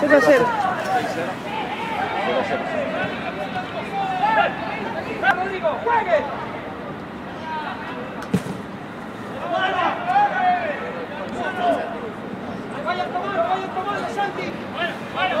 0 a 0. Rodrigo, juegue. Vayan tomando, vayan tomando, Santi. Fuera,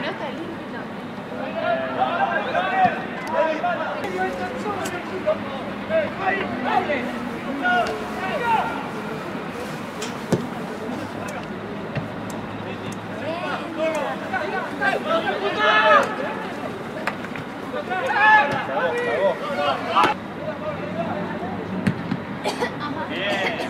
Bien.